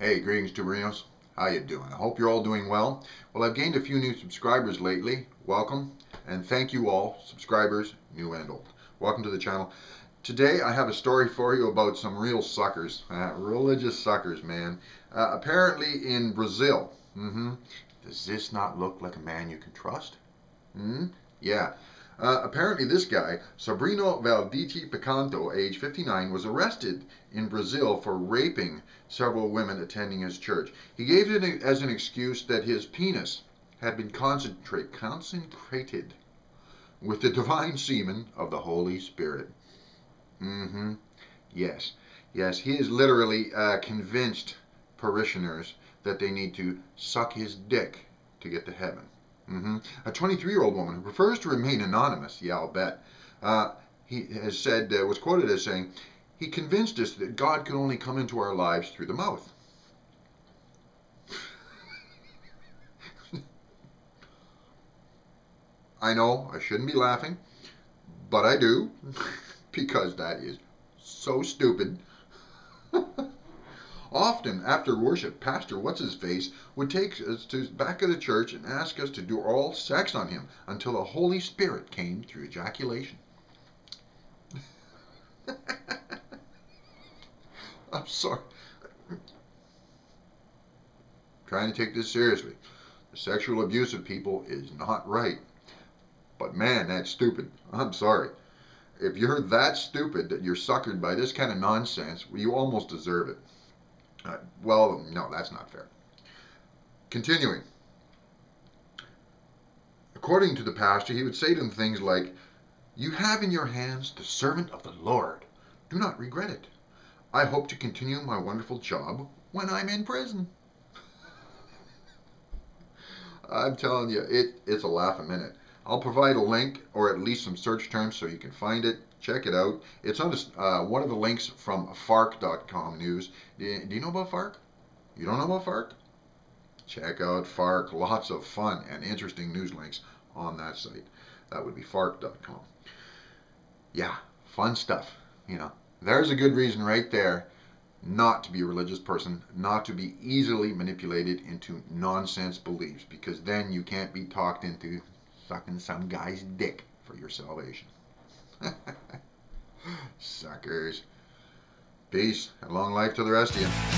Hey, greetings Tuberinos. How you doing? I hope you're all doing well. Well, I've gained a few new subscribers lately. Welcome, and thank you all, subscribers, new and old. Welcome to the channel. Today I have a story for you about some real suckers, uh, religious suckers, man. Uh, apparently in Brazil. Mm -hmm. Does this not look like a man you can trust? Mm -hmm. Yeah. Uh, apparently, this guy, Sabrino Valditi Picanto, age 59, was arrested in Brazil for raping several women attending his church. He gave it as an excuse that his penis had been concentrate, consecrated with the divine semen of the Holy Spirit. Mm-hmm. Yes. Yes, he has literally uh, convinced parishioners that they need to suck his dick to get to heaven. Mm-hmm. A 23-year-old woman who prefers to remain anonymous, yeah, I'll bet, uh, he has said, uh, was quoted as saying, he convinced us that God could only come into our lives through the mouth. I know I shouldn't be laughing, but I do, because that is so stupid. Often after worship, Pastor What's His Face would take us to the back of the church and ask us to do oral sex on him until the Holy Spirit came through ejaculation. I'm sorry. trying to take this seriously. The sexual abuse of people is not right. But man, that's stupid. I'm sorry. If you're that stupid that you're suckered by this kind of nonsense, you almost deserve it. Uh, well, no, that's not fair. Continuing. According to the pastor, he would say to them things like, You have in your hands the servant of the Lord. Do not regret it. I hope to continue my wonderful job when I'm in prison. I'm telling you, it, it's a laugh a minute. I'll provide a link or at least some search terms so you can find it. Check it out. It's on uh, one of the links from Fark.com news. Do you, do you know about Fark? You don't know about Fark? Check out Fark. Lots of fun and interesting news links on that site. That would be Fark.com. Yeah, fun stuff. You know, there's a good reason right there not to be a religious person, not to be easily manipulated into nonsense beliefs, because then you can't be talked into sucking some guy's dick for your salvation. Suckers. Peace and long life to the rest of you.